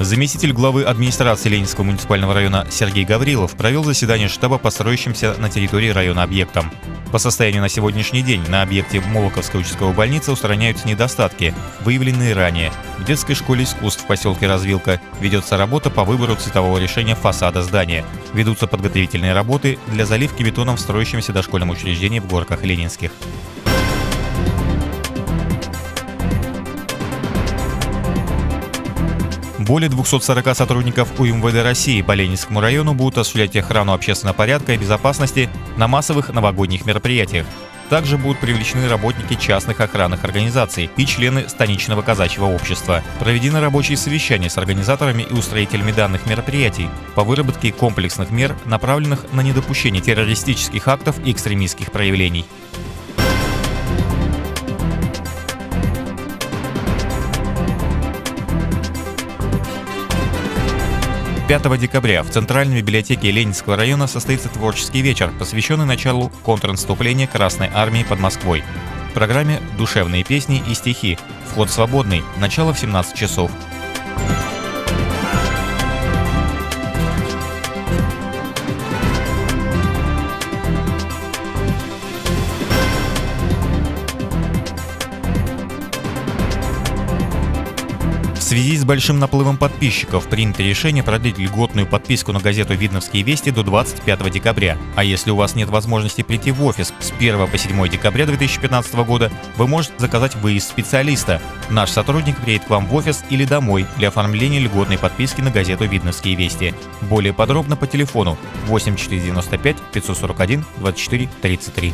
Заместитель главы администрации Ленинского муниципального района Сергей Гаврилов провел заседание штаба по строящимся на территории района объектам. По состоянию на сегодняшний день на объекте Молоковской участковой больницы устраняются недостатки, выявленные ранее. В детской школе искусств в поселке Развилка ведется работа по выбору цветового решения фасада здания. Ведутся подготовительные работы для заливки бетоном в строящемся дошкольном учреждении в Горках Ленинских. Более 240 сотрудников УМВД России по Ленинскому району будут осуществлять охрану общественного порядка и безопасности на массовых новогодних мероприятиях. Также будут привлечены работники частных охранных организаций и члены станичного казачьего общества. Проведены рабочие совещания с организаторами и устроителями данных мероприятий по выработке комплексных мер, направленных на недопущение террористических актов и экстремистских проявлений. 5 декабря в Центральной библиотеке Ленинского района состоится творческий вечер, посвященный началу контрнаступления Красной Армии под Москвой. В программе «Душевные песни и стихи». Вход свободный. Начало в 17 часов. Связи с большим наплывом подписчиков принято решение продлить льготную подписку на газету «Видновские вести» до 25 декабря. А если у вас нет возможности прийти в офис с 1 по 7 декабря 2015 года, вы можете заказать выезд специалиста. Наш сотрудник приедет к вам в офис или домой для оформления льготной подписки на газету «Видновские вести». Более подробно по телефону 8495 541 24 33.